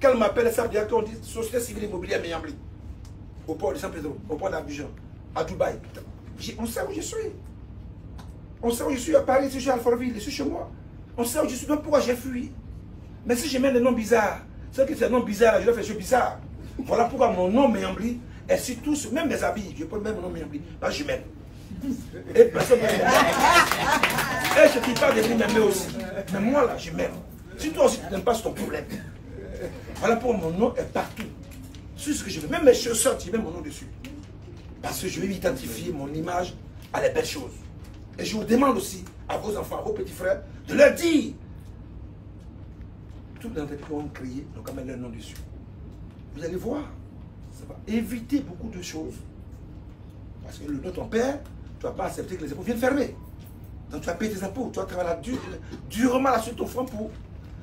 qu'elle m'appelle, ça veut dire qu'on dit Société civile immobilière Méambli. Au port de San Pedro, au port d'Abidjan, à Dubaï. On sait où je suis. On sait où je suis à Paris, je suis à Alfortville, je suis chez moi. On sait où je suis, donc pourquoi j'ai fui? Mais si je mets des noms bizarres, c'est que c'est un nom bizarre, je vais faire des choses bizarres. Voilà pourquoi mon nom Méambli est sur tous, même mes habits, je peux même mon nom que je m'aime. Et personne ne. Et je ne dis pas de lui m'aimer aussi. Mais moi là, je m'aime. Si toi aussi tu n'aimes pas, c'est ton problème. Voilà pourquoi mon nom est partout. C'est ce que je veux. Même mes chaussures, tu mets mon nom dessus. Parce que je veux identifier mon image à les belles choses. Et je vous demande aussi à vos enfants, à vos petits frères, de leur dire. Toutes les entreprises ont créé, donc quand même leur nom dessus. Vous allez voir, ça va éviter beaucoup de choses. Parce que le nom de ton père, tu ne vas pas accepter que les impôts viennent fermer. Donc tu vas payer tes impôts, tu vas travailler dur, durement là sur ton front pour,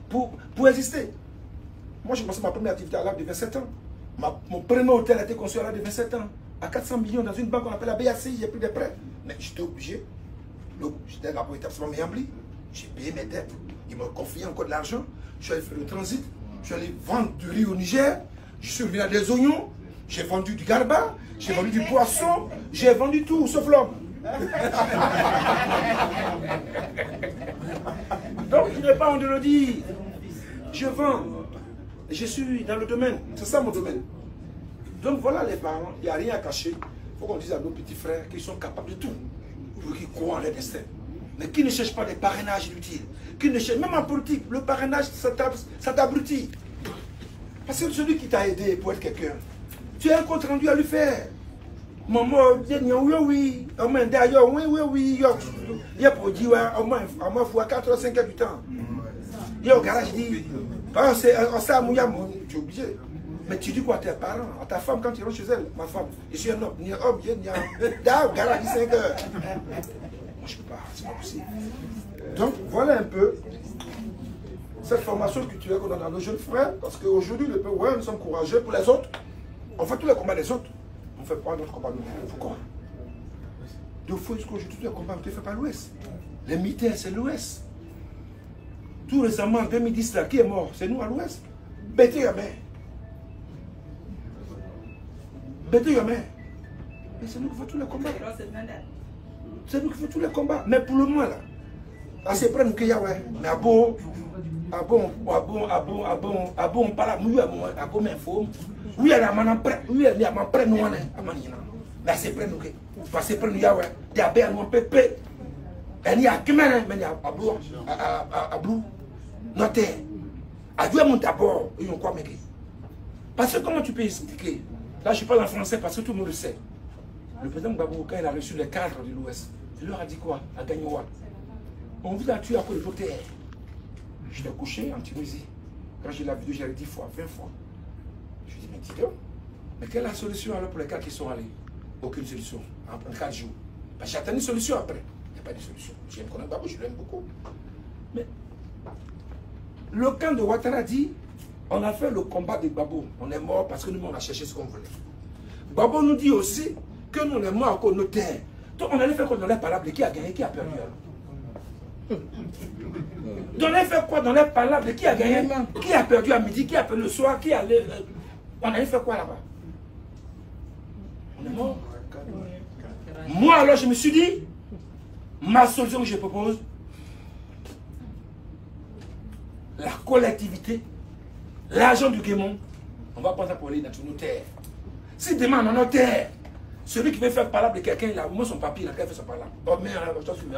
pour, pour exister. Moi, j'ai commencé ma première activité à l'âge de 27 ans. mon premier hôtel a été construit à l'âge de 27 ans. À 400 millions dans une banque qu'on appelle la BAC, j'ai pris des prêts. Mais j'étais obligé. J'étais là pour établissement Méambli. J'ai payé mes dettes. Ils m'ont confié encore de l'argent. Je suis allé faire le transit. Je suis allé vendre du riz au Niger. Je suis revenu à des oignons. J'ai vendu du garba. J'ai vendu du poisson. J'ai vendu tout, sauf l'homme. Donc, je n'ai pas honte de le dire. Je vends. Je suis dans le domaine. C'est ça mon domaine. Donc voilà les parents. Il n'y a rien à cacher. Il faut qu'on dise à nos petits frères qu'ils sont capables de tout. Pour qu'ils croient en leur destin. Mais qui ne cherchent pas des parrainages inutiles. Qui ne cherchent, même en politique, le parrainage, ça t'abrutit. Parce que celui qui t'a aidé pour être quelqu'un, tu as un compte rendu à lui faire. Maman, oui, oui, moins d'ailleurs, oui, oui, oui, il y a pour dire, au moins, au moins, fois 4 ou 5 heures du temps. Il y a au garage, il dit, c'est ça, tu es obligé. Mais tu dis quoi à tes parents, à ta femme quand tu rentres chez elle, ma femme, je suis un homme, ni un homme, ni un homme, garage, 5 heures. Moi, je ne peux pas, c'est pas possible. Donc, voilà un peu cette formation culturelle qu'on a dans nos jeunes frères, parce qu'aujourd'hui, le peuple, ouais, nous sommes courageux pour les autres. On fait tous les combats des autres. On ne fait pas notre combat nous. Pourquoi Deux fois jusqu'aujourd'hui, tous les combats ne fait pas l'Ouest. Les militaires, c'est l'Ouest. Tout récemment, en 2010, là, qui est mort? C'est nous à l'Ouest. Bété Yamé. Bété Yamé. Mais c'est nous qui faisons tous les combats. C'est nous qui faisons tous les combats. Mais pour le moment, là, assez près nous qu'il y a, ouais. Mais à bon, à bon, à bon, à bon, à bon, à bon, pas là, nous, à bon, info. Oui, elle a man prêt, oui, elle a man prêt, nous, on est, à manina. Mais près nous, parce que près nous, y a, ouais, des abeilles, nous, pépé. Elle y a que même, mais il y a à blou, à blou, Dieu, mon d'abord, ils ont quoi, mec. Parce que comment tu peux expliquer? Là, je parle en français parce que tout le monde le sait. Le président Gbagbo, quand il a reçu les cadres de l'Ouest, il leur a dit quoi? À Gagnoua. On vous a tué à cause de. Je l'ai couché en Tunisie. Quand j'ai la vidéo, j'ai 10 fois, 20 fois. Je lui ai dit, mais dis donc, mais quelle est la solution alors pour les cas qui sont allés? Aucune solution, en 4 jours. J'attends une solution après. Il n'y a pas de solution. J'aime Gbagbo, je l'aime beaucoup. Mais le camp de Ouattara dit, on a fait le combat de Gbagbo. On est mort parce que nous, on a cherché ce qu'on voulait. Gbagbo nous dit aussi que nous, on est mort à cause de nos terres. Donc on allait faire quoi dans les parables Qui a gagné? Qui a perdu Dans les faire quoi dans les parables Qui a gagné? Qui a perdu à midi? Qui a perdu le soir? Qui allait On allait faire quoi là-bas? On est mort. Moi alors je me suis dit, ma solution que je propose, collectivité, l'argent du Guémon, on va prendre ça pour aller dans nos terres. Si demain a nos terres, celui qui veut faire parler de quelqu'un, il a au moins son papier, il a fait son parler.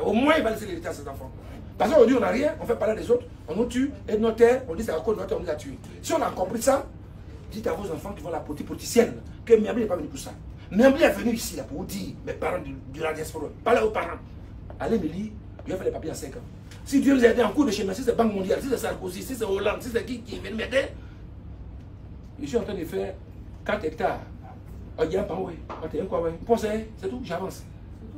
au moins il va laisser l'héritage à ses enfants. Parce qu'aujourd'hui on n'a rien, on fait parler des autres, on nous tue, et nos terres, on dit c'est à cause de notre terre, on nous a tués. Si on a compris ça, dites à vos enfants qui vont la politique politicienne que Miambli n'est pas venu pour ça. Miambli est venu ici là, pour vous dire, mes parents de, la diaspora, parlez aux parents. Allez me lire, je vais faire les papiers en 5 ans. Si Dieu nous a aidé en cours de chemin, si c'est Banque mondiale, si c'est Sarkozy, si c'est Hollande, si c'est qui qui vient m'aider, je suis en train de faire 4 hectares. Il y a un. C'est tout, j'avance.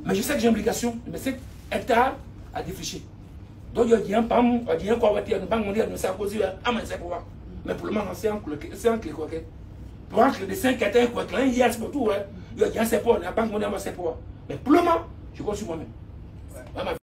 Mais je sais que j'ai une obligation mais 5 hectares à défricher. Donc, il y a un pan, il y a un quoi, il y a une banque mondiale, mais Sarkozy, ah, mais c'est pour moi. Mais pour le moment, c'est un clé quoi. Pour un clé de 5 hectares, quoi, il y a pour tout, il y a un c'est pour, la banque mondiale, c'est pour. Mais pour le moment, je construis moi-même.